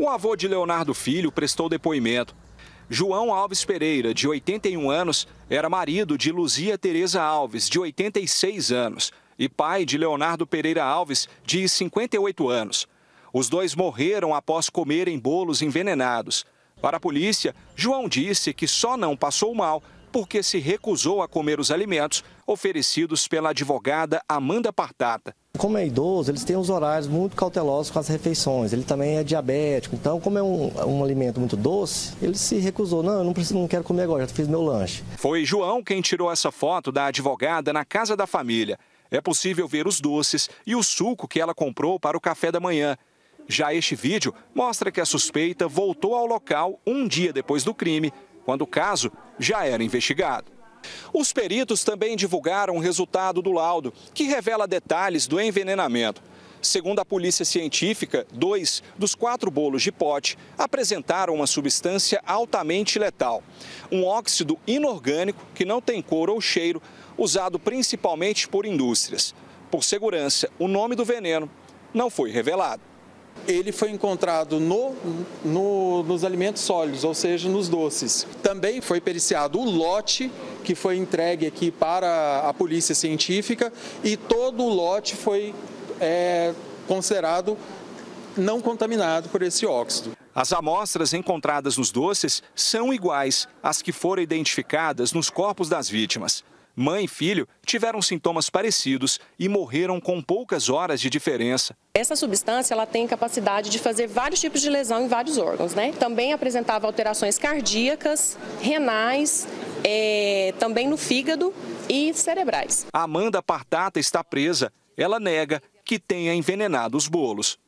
O avô de Leonardo Filho prestou depoimento. João Alves Pereira, de 81 anos, era marido de Luzia Tereza Alves, de 86 anos, e pai de Leonardo Pereira Alves, de 58 anos. Os dois morreram após comerem bolos envenenados. Para a polícia, João disse que só não passou mal porque se recusou a comer os alimentos oferecidos pela advogada Amanda Partata. Como é idoso, eles têm os horários muito cautelosos com as refeições. Ele também é diabético, então, como é um, um alimento muito doce, ele se recusou. Não, eu não, preciso, não quero comer agora, já fiz meu lanche. Foi João quem tirou essa foto da advogada na casa da família. É possível ver os doces e o suco que ela comprou para o café da manhã. Já este vídeo mostra que a suspeita voltou ao local um dia depois do crime, quando o caso já era investigado. Os peritos também divulgaram o resultado do laudo, que revela detalhes do envenenamento. Segundo a polícia científica, dois dos quatro bolos de pote apresentaram uma substância altamente letal. Um óxido inorgânico que não tem cor ou cheiro, usado principalmente por indústrias. Por segurança, o nome do veneno não foi revelado ele foi encontrado no, no, nos alimentos sólidos, ou seja, nos doces. Também foi periciado o lote que foi entregue aqui para a polícia científica e todo o lote foi é, considerado não contaminado por esse óxido. As amostras encontradas nos doces são iguais às que foram identificadas nos corpos das vítimas. Mãe e filho tiveram sintomas parecidos e morreram com poucas horas de diferença. Essa substância ela tem capacidade de fazer vários tipos de lesão em vários órgãos, né? Também apresentava alterações cardíacas, renais, é, também no fígado e cerebrais. Amanda Partata está presa. Ela nega que tenha envenenado os bolos.